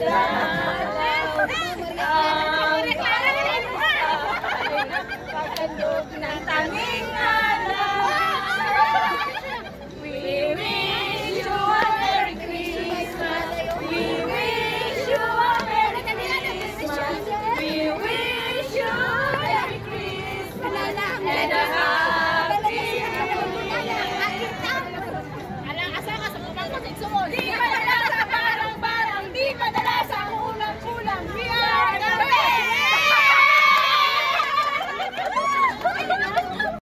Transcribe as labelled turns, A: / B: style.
A: Love.